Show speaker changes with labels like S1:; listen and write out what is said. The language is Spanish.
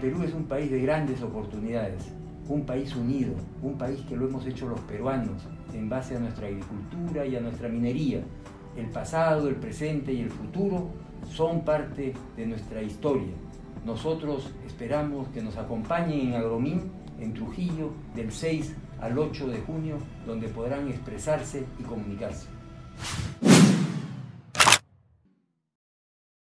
S1: Perú es un país de grandes oportunidades, un país unido, un país que lo hemos hecho los peruanos en base a nuestra agricultura y a nuestra minería. El pasado, el presente y el futuro son parte de nuestra historia. Nosotros esperamos que nos acompañen en Agromín, en Trujillo, del 6 al 8 de junio, donde podrán expresarse y comunicarse.